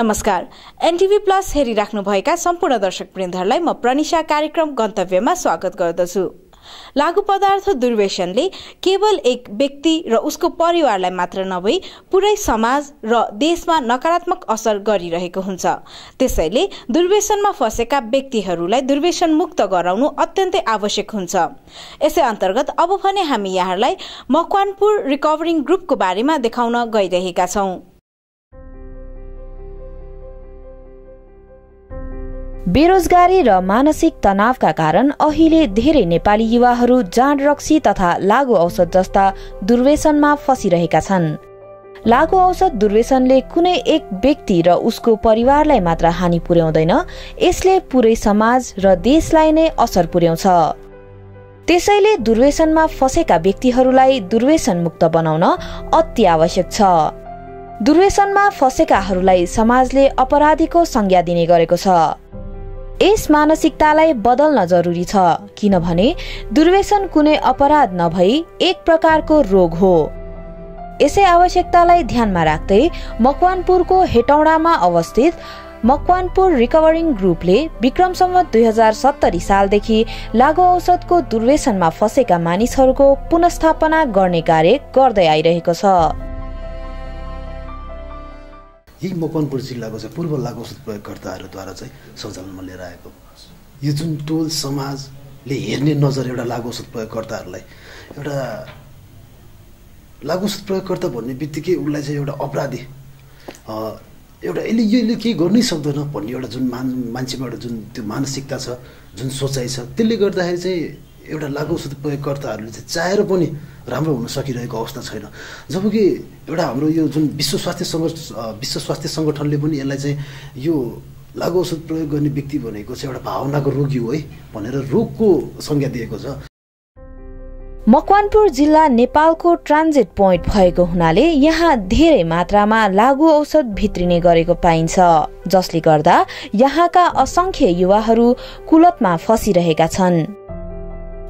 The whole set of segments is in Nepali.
नमस्कार। एनटिभी प्लस हेरिराख्नुभएका सम्पूर्ण दर्शक वृन्दहरूलाई म प्रनिशा कार्यक्रम गन्तव्यमा स्वागत गर्दछु। लागू पदार्थ दुर्व्यसनले केवल एक व्यक्ति र उसको परिवारलाई मात्र नभई पुरै समाज र देशमा नकारात्मक असर गरिरहेको हुन्छ। त्यसैले दुर्व्यसनमा फँसेका व्यक्तिहरूलाई दुर्व्यसन मुक्त गराउनु अत्यन्तै आवश्यक हुन्छ। यसै अन्तर्गत अब भने हामी यहाँलाई मकवानपुर रिकभरिङ ग्रुपको बारेमा देखाउन गइरहेका छौं। बेरोजगारी र मानसिक तनावका कारण अहिले धेरै नेपाली युवाहरू जाँड रक्सी तथा लागु औषध जस्ता दुर्व्यसनमा फसिरहेका छन्। लागु औषध दुर्व्यसनले कुनै एक व्यक्ति र उसको परिवारलाई मात्र हानि पुर्याउँदैन यसले पुरै समाज र देशलाई नै असर पुर्याउँछ। त्यसैले दुर्व्यसनमा फसेका व्यक्तिहरूलाई दुर्व्यसन मुक्त बनाउन अति आवश्यक छ। दुर्व्यसनमा फसेकाहरूलाई समाजले अपराधीको संज्ञा दिने गरेको छ। यस मानसिकतालाई बदल्न जरुरी छ किनभने दुर्व्यसन कुनै अपराध नभई एक प्रकारको रोग हो। यसै आवश्यकतालाई ध्यानमा राख्दै मकवानपुरको हेटौडामा अवस्थित मकवानपुर रिकभरिङ ग्रुपले विक्रम सम्मत दुई हजार सत्तरी सालदेखि लागु औषधको दुर्व्यसनमा फसेका मानिसहरूको पुनस्थापना गर्ने कार्य गर्दै आइरहेको छ। यही मकवानपुर जिल्लाको चाहिँ पूर्व लागु प्रयोगकर्ताहरूद्वारा चाहिँ सञ्चालनमा लिएर आएको। यो जुन टोल समाजले हेर्ने नजर एउटा लागु औषध प्रयोगकर्ताहरूलाई एउटा लागु औषध प्रयोगकर्ता भन्ने बित्तिकै उसलाई चाहिँ एउटा अपराधी एउटा यसले यसले केही गर्नै सक्दैन भन्ने एउटा जुन मान मान्छेमा एउटा जुन त्यो मानसिकता छ जुन सोचाइ छ त्यसले गर्दाखेरि चाहिँ एउटा लागु औषध प्रयोगकर्ताहरूले चाहिँ चाहेर पनि राम्रो हुन सकिरहेको अवस्था छैन। जबकि एउटा हाम्रो यो जुन विश्व स्वास्थ्य सङ्ग विश्व स्वास्थ्य सङ्गठनले पनि यसलाई चाहिँ यो लागु औषध प्रयोग गर्ने व्यक्ति भनेको चाहिँ एउटा भावनाको रोगी हो है भनेर रोगको संज्ञा दिएको छ। मकवानपुर जिल्ला नेपालको ट्रान्जिट पोइन्ट भएको हुनाले यहाँ धेरै मात्रामा लागु औषध भित्रिने गरेको पाइन्छ। जसले गर्दा यहाँका असंख्य युवाहरू कुलतमा फसिरहेका छन्।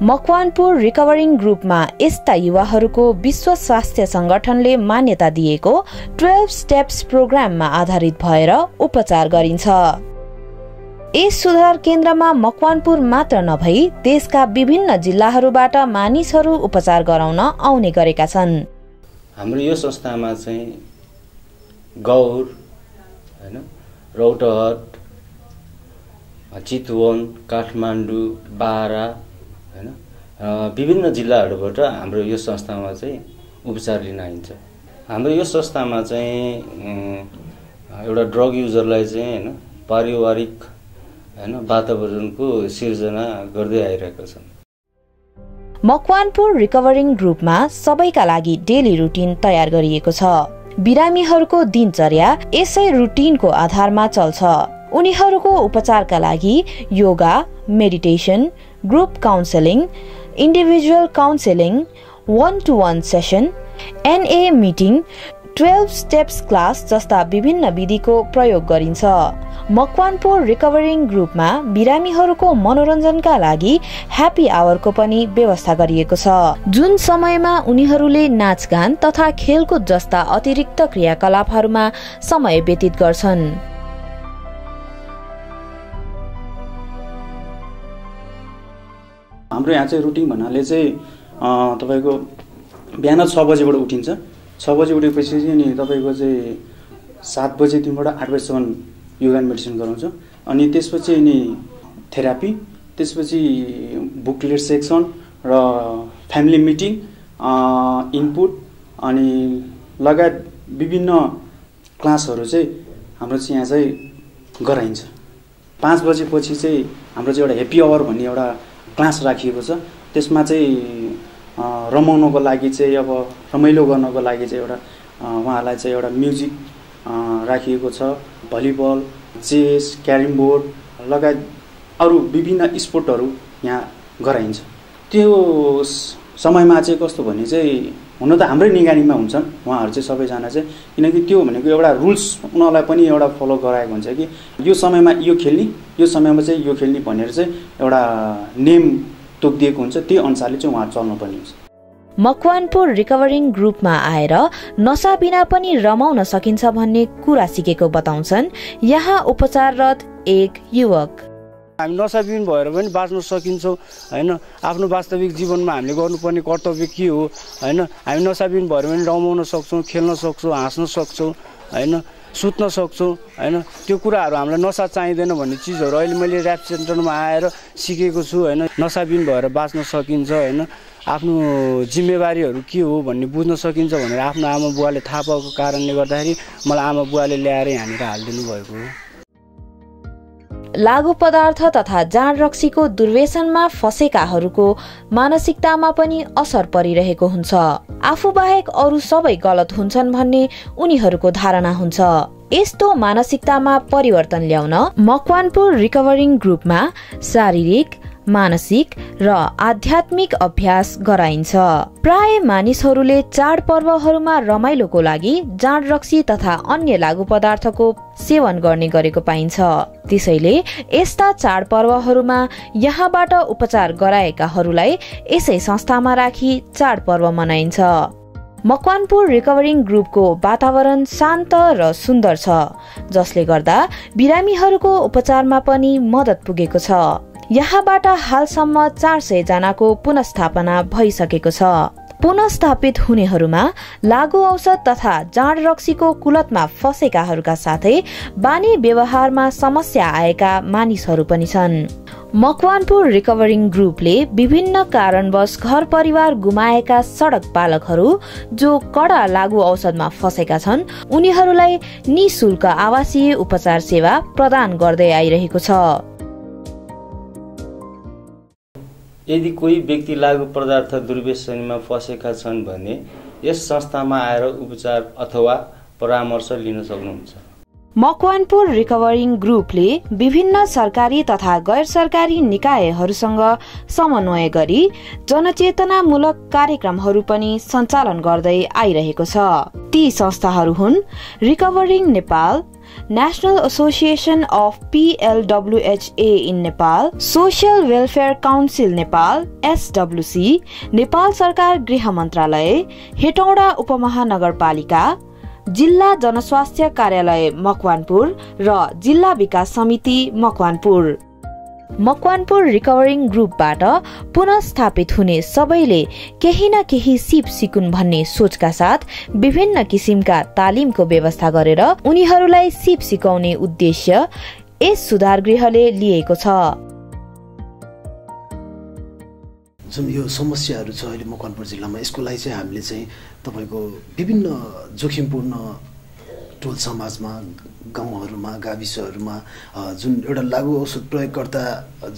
मकवानपुर रिकभरिङ ग्रुपमा यस्ता युवाहरूको विश्व स्वास्थ्य संगठनले मान्यता दिएको टुवेल्भ स्टेप्स प्रोग्राममा आधारित भएर उपचार गरिन्छ। यस सुधार केन्द्रमा मकवानपुर मात्र नभई देशका विभिन्न जिल्लाहरूबाट मानिसहरू उपचार गराउन आउने गरेका छन्। हाम्रो यो संस्थामा चाहिँ गौर होइन रौटहट चितवन काठमाडौँ बारा विभिन्न जिल्लाहरूबाट हाम्रो यो संस्थामा चाहिँ उपचार लिन आइन्छ। हाम्रो यो संस्थामा चाहिँ एउटा ड्रग युजरलाई चाहिँ होइन पारिवारिक होइन वातावरणको सिर्जना गर्दै आइरहेका छन्। मकवानपुर रिकभरिङ ग्रुपमा सबैका लागि डेली रुटिन तयार गरिएको छ। बिरामीहरूको दिनचर्या यसै रुटिनको आधारमा चल्छ। उनीहरूको उपचारका लागि yoga meditation group counselling individual counselling one to one session NA meeting twelve steps class जस्ता विभिन्न विधिको प्रयोग गरिन्छ। मकवानपुर रिकभरिङ ग्रुपमा बिरामीहरूको मनोरञ्जनका लागि ह्याप्पी आवरको पनि व्यवस्था गरिएको छ। जुन समयमा उनीहरूले नाचगान तथा खेलकुद जस्ता अतिरिक्त क्रियाकलापहरूमा समय व्यतीत गर्छन्। हाम्रो यहाँ चाहिँ रुटिन भन्नाले चाहिँ तपाईँको बिहान छ बजीबाट उठिन्छ। छ बजी उठेपछि चाहिँ नि तपाईँको चाहिँ सात बजेदेखिबाट आठ बजीसम्म योगा मेडिसिन गराउँछ। अनि त्यसपछि नि थेरापी त्यसपछि बुकलेट सेक्सन र फ्यामिली मिटिङ इनपुट अनि लगायत विभिन्न क्लासहरू चाहिँ हाम्रो चाहिँ यहाँ चाहिँ गराइन्छ। पाँच बजेपछि चाहिँ हाम्रो चाहिँ एउटा हेप्पी आवर भन्ने एउटा क्लास राखिएको छ। त्यसमा चाहिँ रमाउनको लागि चाहिँ अब रमाइलो गर्नको लागि चाहिँ एउटा उहाँहरूलाई चाहिँ एउटा म्युजिक राखिएको छ। भलिबल चेस क्यारम बोर्ड लगायत अरू विभिन्न स्पोर्टहरू यहाँ गराइन्छ। त्यो समयमा चाहिँ कस्तो भने चाहिँ हुन त हाम्रै निगरानीमा हुन्छन्। उहाँहरू चाहिँ सबैजना चाहिँ। किनकि त्यो भनेको एउटा रुल्स उनीहरूलाई पनि एउटा फलो गराएको हुन्छ कि यो समयमा यो खेल्ने यो समयमा चाहिँ यो खेल्ने भनेर चाहिँ एउटा नेम तोकिदिएको हुन्छ। त्यही अनुसारले चाहिँ उहाँहरू चल्नुपर्ने हुन्छ। मकवानपुर रिकभरिङ ग्रुपमा आएर नसा बिना पनि रमाउन सकिन्छ भन्ने कुरा सिकेको बताउँछन्। यहाँ उपचाररत एक युवक। हामी नसाबिन भएर पनि बाँच्न सकिन्छौँ होइन? आफ्नो वास्तविक जीवनमा हामीले गर्नुपर्ने कर्तव्य के हो होइन? हामी नसाबिन भएर पनि रमाउन सक्छौँ खेल्न सक्छौँ हाँस्न सक्छौँ होइन? सुत्न सक्छौँ होइन? त्यो कुराहरू हामीलाई नसा चाहिँदैन भन्ने चिजहरू अहिले मैले ऱ्याप सेन्टरमा आएर सिकेको छु होइन? नसाबिन भएर बाँच्न सकिन्छ होइन? आफ्नो जिम्मेवारीहरू के हो भन्ने बुझ्न सकिन्छ भनेर आफ्नो आमा बुवाले थाहा पाएको कारणले गर्दाखेरि मलाई आमा बुवाले ल्याएर यहाँनिर हालिदिनु भएको हो। लागु पदार्थ तथा जाँड रक्सीको दुर्व्यसनमा फँसेकाहरूको मानसिकतामा पनि असर परिरहेको हुन्छ। आफू बाहेक अरू सबै गलत हुन्छन् भन्ने उनीहरूको धारणा हुन्छ। यस्तो मानसिकतामा परिवर्तन ल्याउन मकवानपुर रिकभरिङ ग्रुपमा शारीरिक मानसिक र आध्यात्मिक अभ्यास गराइन्छ। प्राय मानिसहरूले चाडपर्वहरूमा रमाइलोको लागि जाँड रक्सी तथा अन्य लागु पदार्थको सेवन गर्ने गरेको पाइन्छ। त्यसैले यस्ता चाडपर्वहरूमा यहाँबाट उपचार गराएकाहरूलाई यसै संस्थामा राखी चाडपर्व मनाइन्छ। मकवानपुर रिकभरिङ ग्रुपको वातावरण शान्त र सुन्दर छ जसले गर्दा बिरामीहरूको उपचारमा पनि मद्दत पुगेको छ। यहाँबाट हालसम्म चार सय जनाको पुनस्थापना भइसकेको छ। पुनस्थापित हुनेहरूमा लागु औषध तथा जाँड रक्सीको कुलतमा फँसेकाहरूका साथै बानी व्यवहारमा समस्या आएका मानिसहरू पनि छन्। मकवानपुर रिकभरिङ ग्रुपले विभिन्न कारणवश घर परिवार गुमाएका सडक पालकहरू जो कडा लागु औषधमा फँसेका छन् उनीहरूलाई निशुल्क आवासीय उपचार सेवा प्रदान गर्दै आइरहेको छ। यदि कोही व्यक्ति लागु पदार्थ दुर्व्यसनीमा फँसेका छन् भने यस संस्थामा आएर उपचार अथवा परामर्श लिन सक्नुहुन्छ। मकवानपुर रिकभरिङ ग्रुपले विभिन्न सरकारी तथा गैर सरकारी निकायहरूसँग समन्वय गरी जनचेतनामूलक कार्यक्रमहरू पनि सञ्चालन गर्दै आइरहेको छ। ती संस्थाहरू हुन् recovering Nepal National Association of PLWHA in Nepal, Social Welfare Council Nepal, SWC, Nepal सरकार गृह मन्त्रालय हेटौडा उपमहानगरपालिका जिल्ला जनस्वास्थ्य कार्यालय मकवानपुर र जिल्ला विकास समिति मकवानपुर मकवानपुर रिकभरिङ ग्रुपबाट पुनः स्थापित हुने सबैले केही न केही सिप सिकुन् भन्ने सोचका साथ विभिन्न किसिमका तालिमको व्यवस्था गरेर उनीहरूलाई सिप सिकाउने उद्देश्य यस सुधार गृहले लिएको छ। जुन यो समस्याहरू छ अहिले मकवानपुर जिल्लामा यसको लागि चाहिँ हामीले चाहिँ तपाईँको विभिन्न जोखिमपूर्ण टोल समाजमा गाउँहरूमा गाविसहरूमा जुन एउटा लागु औषध प्रयोगकर्ता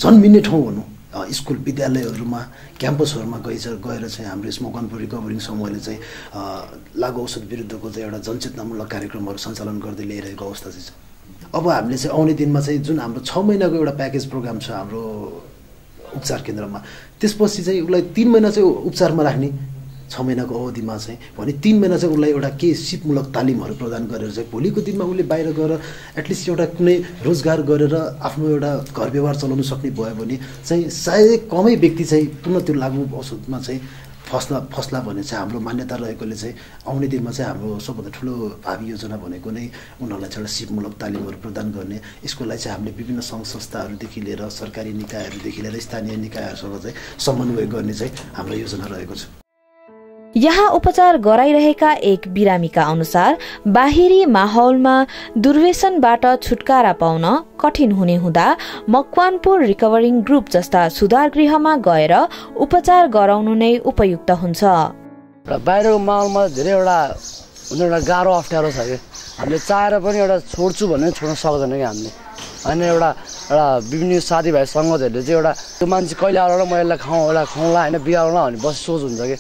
जन्मिने ठाउँ भनौँ स्कुल विद्यालयहरूमा क्याम्पसहरूमा गइ गएर चाहिँ हाम्रो यस मकवानपुर रिकभरिङ समूहले चाहिँ लागु औषध विरुद्धको चाहिँ एउटा जनचेतनामूलक कार्यक्रमहरू सञ्चालन गर्दै ल्याइरहेको अवस्था चाहिँ छ। अब हामीले चाहिँ आउने दिनमा चाहिँ जुन हाम्रो छ महिनाको एउटा प्याकेज प्रोग्राम छ हाम्रो उपचार केन्द्रमा त्यसपछि चाहिँ उसलाई तिन महिना चाहिँ उपचारमा राख्ने छ महिनाको अवधिमा चाहिँ भने तिन महिना चाहिँ उसलाई एउटा के सिपमूलक तालिमहरू प्रदान गरेर चाहिँ भोलिको दिनमा उसले बाहिर गएर एटलिस्ट एउटा कुनै रोजगार गरेर आफ्नो एउटा घर व्यवहार चलाउनु सक्ने भयो भने चाहिँ सायद कमै व्यक्ति चाहिँ पुनः त्यो लागु औषधमा चाहिँ फस्ला फस्ला भन्ने चाहिँ हाम्रो मान्यता रहेकोले चाहिँ आउने दिनमा चाहिँ हाम्रो सबभन्दा ठुलो भावी योजना भनेको नै उनीहरूलाई चाहिँ एउटा सिपमूलक तालिमहरू प्रदान गर्ने यसको लागि चाहिँ हामीले विभिन्न सङ्घ संस्थाहरूदेखि लिएर सरकारी निकायहरूदेखि लिएर स्थानीय निकायहरूसँग चाहिँ समन्वय गर्ने चाहिँ हाम्रो योजना रहेको छ। यहाँ उपचार गराइरहेका एक बिरामीका अनुसार बाहिरी माहौलमा दुर्व्यसनबाट छुटकारा पाउन कठिन हुने हुँदा मकवानपुर रिकभरिङ ग्रुप जस्ता सुधार गृहमा गएर उपचार गराउनु नै उपयुक्त हुन्छ। बाहिरको माहौलमा धेरैवटा एउटा गाह्रो अप्ठ्यारो छ कि। हामीले चाहेर पनि एउटा छोड्छु भने छोड्न सक्दैन कि हामीले। होइन एउटा एउटा विभिन्न साथीभाइ सङ्गतहरूले चाहिँ एउटा त्यो मान्छे कहिले आएर म यसलाई खाउँ एउटा खुवाउँला होइन बिगारौँला भन्ने बस सोच हुन्छ कि।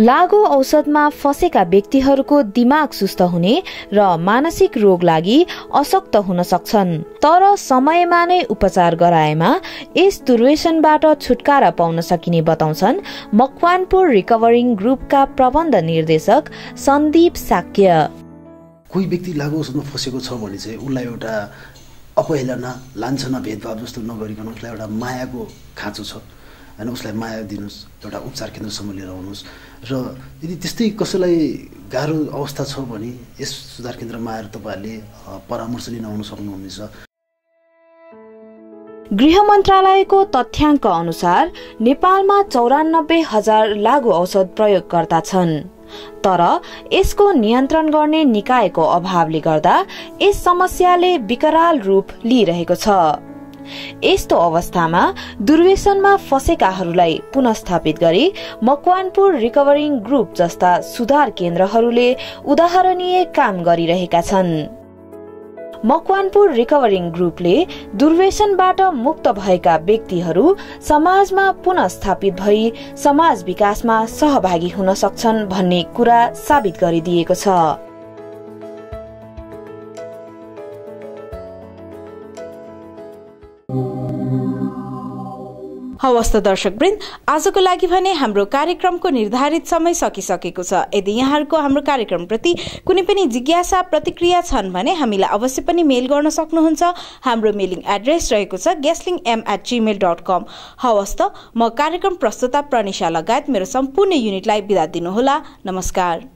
लागु औषधमा फँसेका व्यक्तिहरूको दिमाग सुस्त हुने र मानसिक रोग लागि अशक्त हुन सक्छन्। तर समयमा नै उपचार गराएमा यस दुर्व्यसनबाट छुटकारा पाउन सकिने बताउँछन् मकवानपुर रिकभरिङ ग्रुपका प्रबन्ध निर्देशक सन्दीप साक्य। कोही व्यक्ति लागु औषधमा फँसेको छ भने चाहिँ उसलाई एउटा अपहेलना लान्छना भेदभाव जस्तो नगरिकन उसलाई एउटा मायाको खाँचो छ। होइन उसलाई माया दिनुहोस् एउटा उपचार केन्द्रसम्म लिएर आउनुहोस्। र यदि त्यस्तै कसैलाई गाह्रो अवस्था छ भने यस सुधार केन्द्रमा आएर तपाईँहरूले परामर्श लिन आउनु सक्नुहुनेछ। गृह मन्त्रालयको तथ्याङ्क अनुसार नेपालमा चौरानब्बे हजार लागु औषध प्रयोगकर्ता छन् तर यसको नियन्त्रण गर्ने निकायको अभावले गर्दा यस समस्याले विकराल रूप लिइरहेको छ। यस्तो अवस्थामा दुर्व्यसनमा फँसेकाहरूलाई पुनस्थापित गरी मकवानपुर रिकभरिङ ग्रुप जस्ता सुधार केन्द्रहरूले उदाहरणीय काम गरिरहेका छन्। मकवानपुर रिकभरिङ ग्रुपले दुर्व्यसनबाट मुक्त भएका व्यक्तिहरू समाजमा पुनस्थापित भई समाज विकासमा सहभागी हुन सक्छन् भन्ने कुरा साबित गरिदिएको छ। हवस् त दर्शकवृन्द आजको लागि भने हाम्रो कार्यक्रमको निर्धारित समय सकिसकेको छ। यदि यहाँहरूको हाम्रो कार्यक्रमप्रति कुनै पनि जिज्ञासा प्रतिक्रिया छन् भने हामीलाई अवश्य पनि मेल गर्न सक्नुहुन्छ। हाम्रो मेलिङ एड्रेस रहेको छ ग्यासलिङ M at Gmail dot com हवस् त म कार्यक्रम प्रस्तुता प्रनिशा लगायत मेरो सम्पूर्ण युनिटलाई बिदा दिनुहोला। नमस्कार।